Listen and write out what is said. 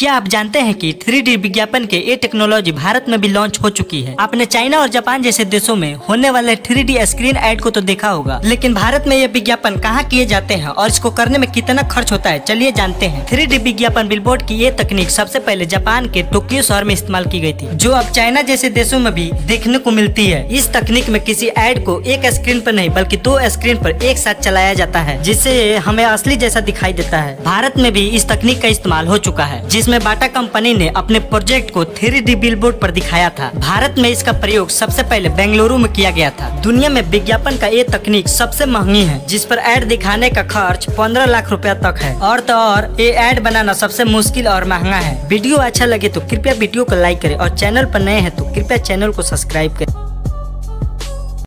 क्या आप जानते हैं कि 3D विज्ञापन के ये टेक्नोलॉजी भारत में भी लॉन्च हो चुकी है? आपने चाइना और जापान जैसे देशों में होने वाले 3D स्क्रीन एड को तो देखा होगा, लेकिन भारत में ये विज्ञापन कहाँ किए जाते हैं और इसको करने में कितना खर्च होता है? चलिए जानते हैं। 3D विज्ञापन बिलबोर्ड की ये तकनीक सबसे पहले जापान के टोक्यो शहर में इस्तेमाल की गई थी, जो अब चाइना जैसे देशों में भी देखने को मिलती है। इस तकनीक में किसी एड को एक स्क्रीन पर नहीं, बल्कि दो स्क्रीन पर एक साथ चलाया जाता है, जिससे हमें असली जैसा दिखाई देता है। भारत में भी इस तकनीक का इस्तेमाल हो चुका है जिसमें बाटा कंपनी ने अपने प्रोजेक्ट को थ्री डी बिलबोर्ड पर दिखाया था। भारत में इसका प्रयोग सबसे पहले बेंगलुरु में किया गया था। दुनिया में विज्ञापन का ये तकनीक सबसे महँगी है, जिस पर एड दिखाने का खर्च पंद्रह लाख रुपया तक है। और तो और, ये एड बनाना सबसे मुश्किल और महँगा है। वीडियो अच्छा लगे तो कृपया वीडियो को लाइक करें और चैनल पर नए हैं तो कृपया चैनल को सब्सक्राइब करें।